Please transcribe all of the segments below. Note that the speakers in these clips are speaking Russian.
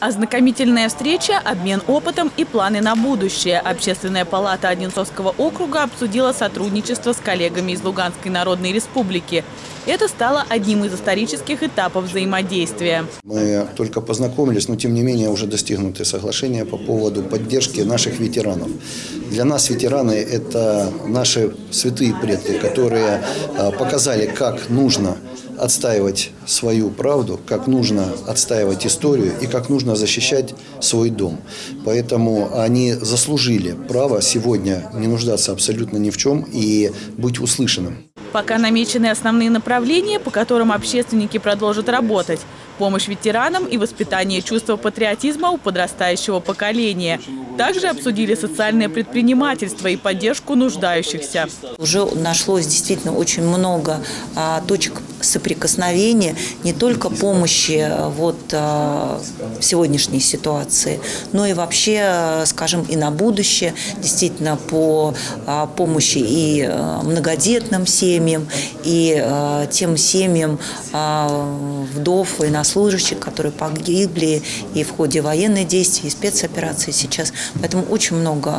Ознакомительная встреча, обмен опытом и планы на будущее. Общественная палата Одинцовского округа обсудила сотрудничество с коллегами из Луганской Народной Республики. Это стало одним из исторических этапов взаимодействия. Мы только познакомились, но тем не менее уже достигнуты соглашения по поводу поддержки наших ветеранов. Для нас ветераны – это наши святые предки, которые а, показали, как нужно отстаивать свою правду, как нужно отстаивать историю и как нужно защищать свой дом. Поэтому они заслужили право сегодня не нуждаться абсолютно ни в чем и быть услышанным. Пока намечены основные направления, по которым общественники продолжат работать. Помощь ветеранам и воспитание чувства патриотизма у подрастающего поколения. Также обсудили социальное предпринимательство и поддержку нуждающихся. Уже нашлось действительно очень много а, точек соприкосновения, не только помощи а, вот, в сегодняшней ситуации, но и вообще, а, скажем, и на будущее, действительно по помощи и многодетным семьям, и тем семьям вдов, военнослужащих, которые погибли и в ходе военных действий, и спецоперации сейчас. Поэтому очень много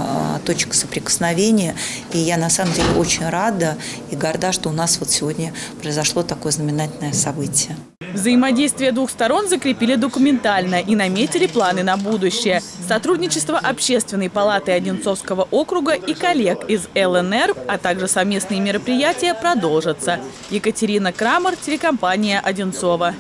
точек соприкосновения. И я на самом деле очень рада и горда, что у нас вот сегодня произошло такое знаменательное событие. Взаимодействие двух сторон закрепили документально и наметили планы на будущее. Сотрудничество Общественной палаты Одинцовского округа и коллег из ЛНР, а также совместные мероприятия продолжатся. Екатерина Крамер, телекомпания «Одинцова».